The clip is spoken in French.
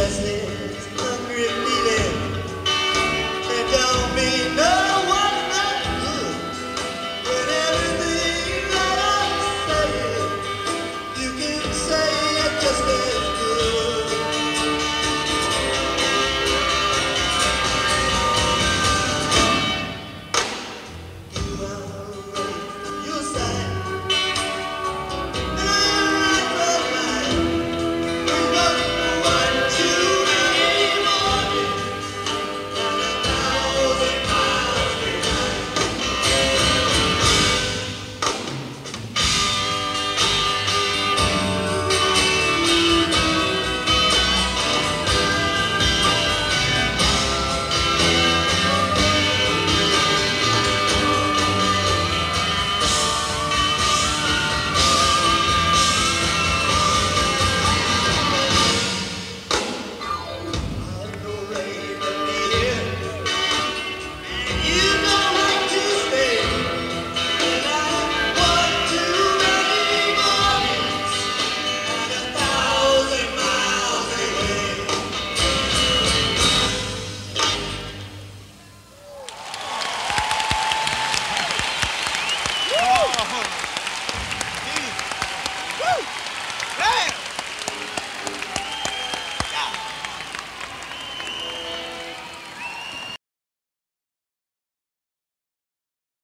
business, I'm repeating. It don't mean no.